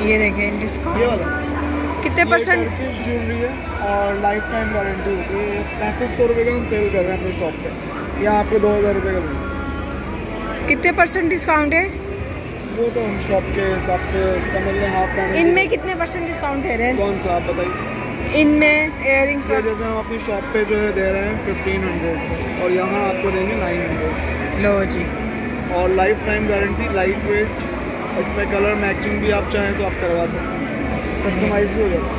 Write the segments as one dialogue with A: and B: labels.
A: ये देखें डिस्काउंट कितने परसेंट
B: ज्वेलरी है और लाइफ टाइम वारंटी होती है। पैंतीस सौ रुपये का हम सेल कर रहे हैं अपने शॉप पे। या आपको दो हज़ार रुपये का देंगे।
A: कितने परसेंट डिस्काउंट है?
B: वो तो हम शॉप के हिसाब से समझ लें हाफ़ टाइम
A: इनमें कितने परसेंट डिस्काउंट दे रहे हैं?
B: कौन सा आप बताइए?
A: इनमें इयर
B: जैसे हम अपनी शॉप पे जो है दे रहे हैं फिफ्टीन हंड्रेड और यहाँ आपको देंगे नाइन हंड्रेड
A: लो जी।
B: और life time guarantee light weight इसमें कलर मैचिंग भी आप चाहें तो आप करवा सकते हैं। कस्टमाइज भी हो जाएगा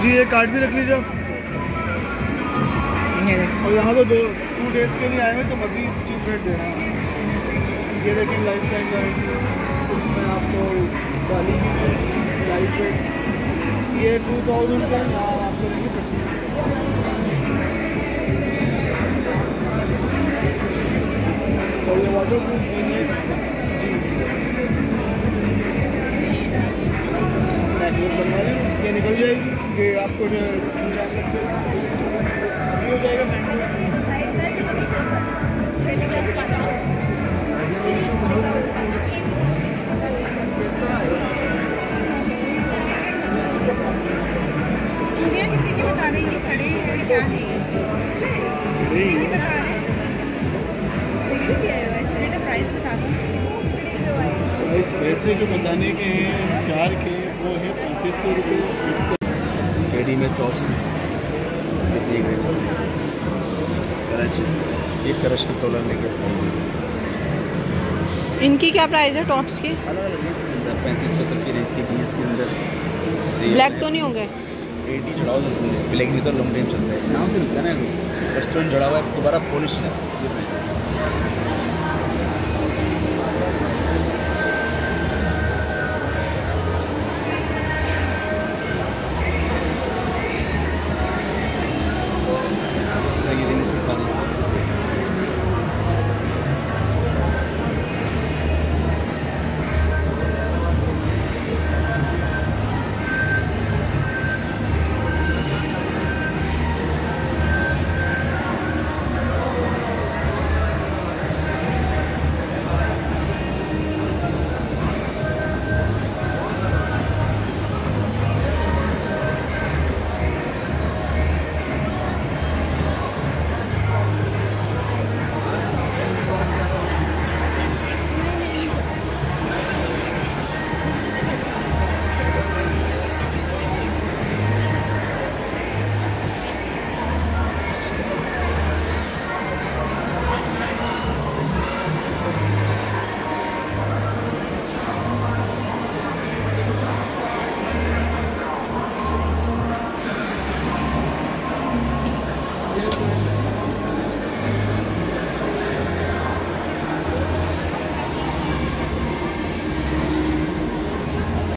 B: जी ये कार्ड भी रख लीजिए आप। और यहाँ तो दो टू डेज़ के लिए आए हैं तो मज़ीद चीप रेट दे रहे हैं। ये देखिए लाइफ टाइम गारंटी इसमें आपको डाली लाइफ वेट ये टू थाउज़ेंड का आपको वाटर प्रूफ जी नेकलेस बनवा लें ये निकल जाएगी ये आपको जो हो? जाएगा
C: पैसे जो बताने के हैं चार के वो है पैंतीस सौ रुपये
D: रेडी में टॉप्स इसके दिए गए कराची ये की कॉलर लेके।
A: इनकी क्या प्राइस है टॉप्स की?
D: अलग अलग रेंज के अंदर पैंतीस सौ तक की रेंज की बीस के अंदर।
A: ब्लैक तो नहीं होंगे?
D: एटी चढ़ाओ ब्लैक में तो लॉन्ग टाइम चलता है। नाम से मिलता है ना रेस्टोरेंट जड़ा हुआ है दोबारा पॉलिश है।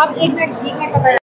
E: अब एक मिनट एक मिनट पता